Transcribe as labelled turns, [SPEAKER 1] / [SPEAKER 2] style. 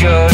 [SPEAKER 1] secure